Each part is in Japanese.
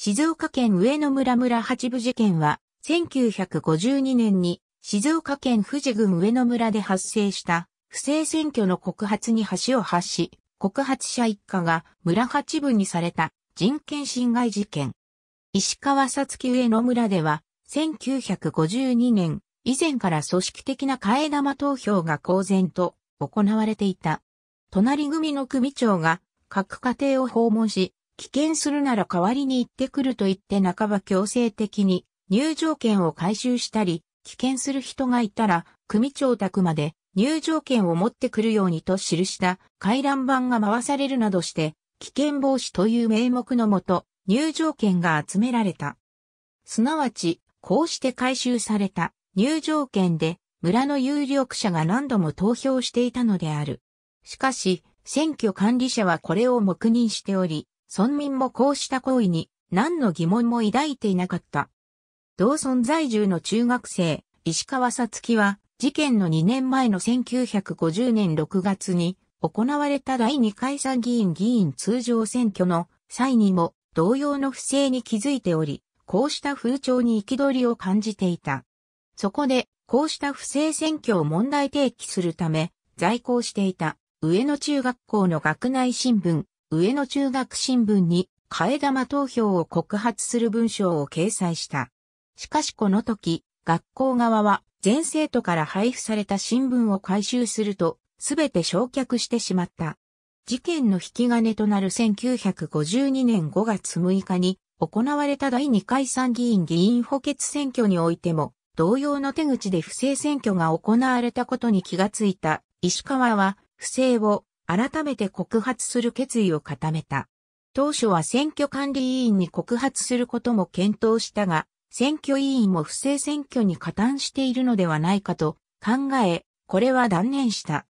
静岡県上野村村八部事件は、1952年に静岡県富士郡上野村で発生した不正選挙の告発に橋を発し、告発者一家が村八部にされた人権侵害事件。石川さつき上野村では、1952年以前から組織的な替え玉投票が公然と行われていた。隣組の組長が各家庭を訪問し、危険するなら代わりに行ってくると言って半ば強制的に入場券を回収したり、危険する人がいたら組長宅まで入場券を持ってくるようにと記した回覧板が回されるなどして危険防止という名目のもと入場券が集められた。すなわち、こうして回収された入場券で村の有力者が何度も投票していたのである。しかし、選挙管理者はこれを黙認しており、村民もこうした行為に何の疑問も抱いていなかった。同村在住の中学生、石川さつきは、事件の2年前の1950年6月に行われた第2回参議院議員通常選挙の際にも同様の不正に気づいており、こうした風潮に憤りを感じていた。そこで、こうした不正選挙を問題提起するため、在校していた上野中学校の学内新聞、上野中学新聞に替え玉投票を告発する文章を掲載した。しかしこの時、学校側は全生徒から配布された新聞を回収すると、すべて焼却してしまった。事件の引き金となる1952年5月6日に行われた第2回参議院議員補欠選挙においても、同様の手口で不正選挙が行われたことに気がついた石川は不正を改めて告発する決意を固めた。当初は選挙管理委員に告発することも検討したが、選挙委員も不正選挙に加担しているのではないかと考え、これは断念した。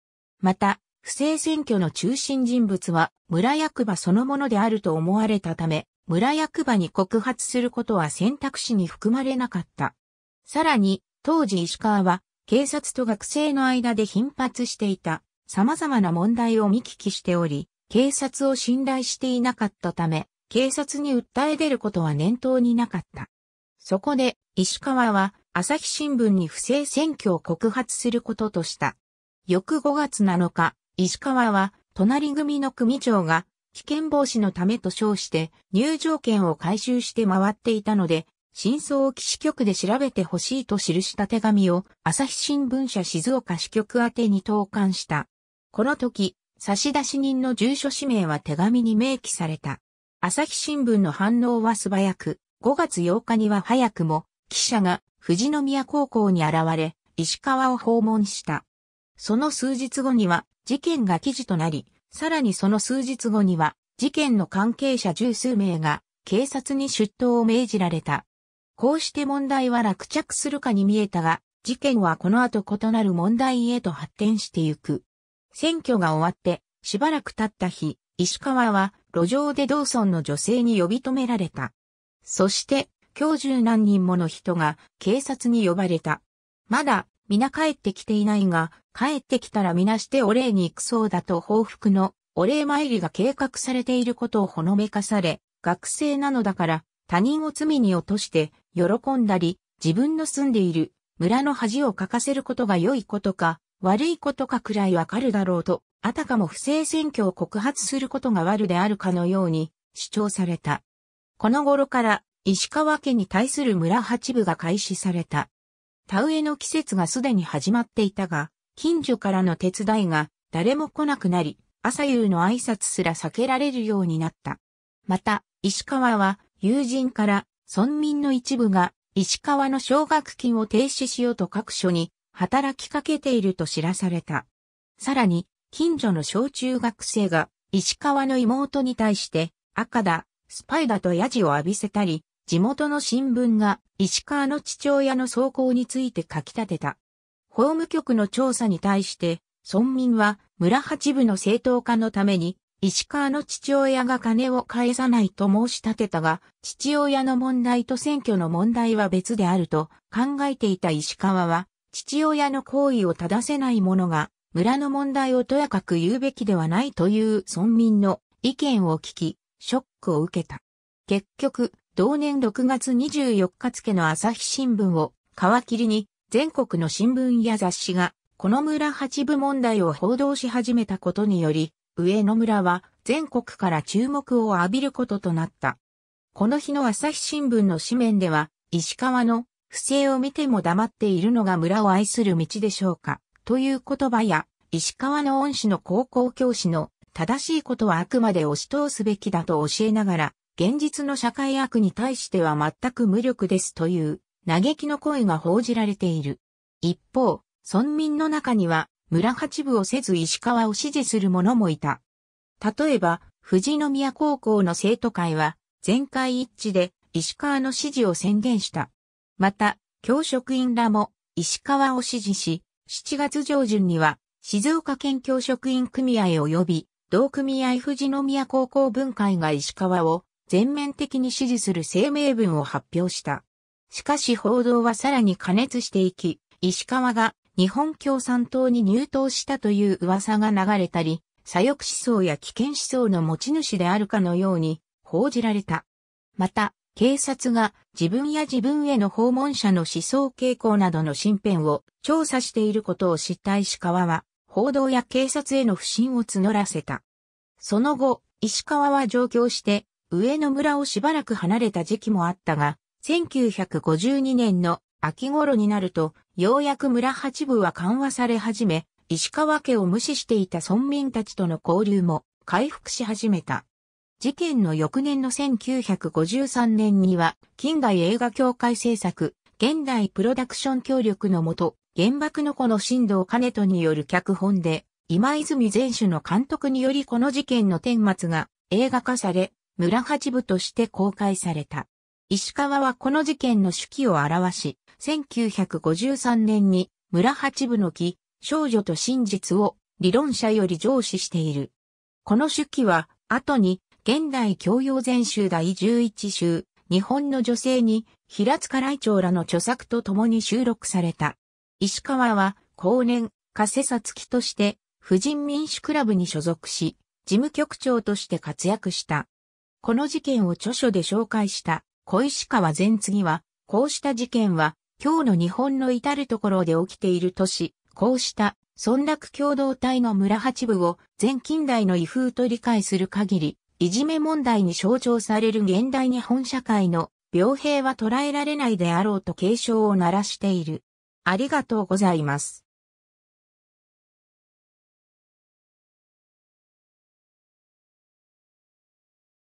また、不正選挙の中心人物は村役場そのものであると思われたため、村役場に告発することは選択肢に含まれなかった。さらに、当時石川は、警察と学生の間で頻発していた、様々な問題を見聞きしており、警察を信頼していなかったため、警察に訴え出ることは念頭になかった。そこで、石川は、朝日新聞に不正選挙を告発することとした。翌5月7日、石川は、隣組の組長が、危険防止のためと称して入場券を回収して回っていたので、真相を基支局で調べてほしいと記した手紙を朝日新聞社静岡支局宛に投函した。この時、差出人の住所氏名は手紙に明記された。朝日新聞の反応は素早く、5月8日には早くも記者が富士宮高校に現れ、石川を訪問した。その数日後には事件が記事となり、さらにその数日後には事件の関係者十数名が警察に出頭を命じられた。こうして問題は落着するかに見えたが、事件はこの後異なる問題へと発展してゆく。選挙が終わって、しばらく経った日、石川は路上で同村の女性に呼び止められた。そして、今日中何人もの人が警察に呼ばれた。まだ、皆帰ってきていないが、帰ってきたら皆してお礼に行くそうだと報復のお礼参りが計画されていることをほのめかされ、学生なのだから他人を罪に落として喜んだり、自分の住んでいる村の恥をかかせることが良いことか、悪いことかくらいわかるだろうと、あたかも不正選挙を告発することが悪であるかのように主張された。この頃から石川家に対する村八部が開始された。田植えの季節がすでに始まっていたが、近所からの手伝いが誰も来なくなり、朝夕の挨拶すら避けられるようになった。また、石川は友人から村民の一部が石川の奨学金を停止しようと各所に働きかけていると知らされた。さらに、近所の小中学生が石川の妹に対して赤だ、スパイだとヤジを浴びせたり、地元の新聞が石川の父親の走行について書き立てた。法務局の調査に対して村民は村八部の正当化のために石川の父親が金を返さないと申し立てたが、父親の問題と選挙の問題は別であると考えていた石川は、父親の行為を正せない者が、村の問題をとやかく言うべきではないという村民の意見を聞き、ショックを受けた。結局、同年6月24日付の朝日新聞を皮切りに全国の新聞や雑誌がこの村八部問題を報道し始めたことにより、上野村は全国から注目を浴びることとなった。この日の朝日新聞の紙面では、石川の不正を見ても黙っているのが村を愛する道でしょうか、という言葉や、石川の恩師の高校教師の正しいことはあくまで押し通すべきだと教えながら、現実の社会悪に対しては全く無力ですという嘆きの声が報じられている。一方、村民の中には村八部をせず石川を支持する者もいた。例えば、富士宮高校の生徒会は全会一致で石川の支持を宣言した。また、教職員らも石川を支持し、7月上旬には静岡県教職員組合を呼び、同組合富士宮高校分会が石川を全面的に支持する声明文を発表した。しかし報道はさらに加熱していき、石川が日本共産党に入党したという噂が流れたり、左翼思想や危険思想の持ち主であるかのように報じられた。また、警察が自分や自分への訪問者の思想傾向などの身辺を調査していることを知った石川は、報道や警察への不信を募らせた。その後、石川は上京して、上野村をしばらく離れた時期もあったが、1952年の秋頃になると、ようやく村八部は緩和され始め、石川家を無視していた村民たちとの交流も回復し始めた。事件の翌年の1953年には、近代映画協会制作、現代プロダクション協力のもと、原爆の子の新藤兼人による脚本で、今泉前主の監督によりこの事件の顛末が映画化され、村八部として公開された。石川はこの事件の手記を表し、1953年に村八部の木、少女と真実を理論者より上司している。この手記は後に現代教養全集第11集、日本の女性に平塚来長らの著作と共に収録された。石川は後年、加瀬さつきとして婦人民主クラブに所属し、事務局長として活躍した。この事件を著書で紹介した小石川前次は、こうした事件は今日の日本の至るところで起きているとし、こうした村落共同体の村八部を全近代の異風と理解する限り、いじめ問題に象徴される現代日本社会の病兵は捉えられないであろうと警鐘を鳴らしている。ありがとうございます。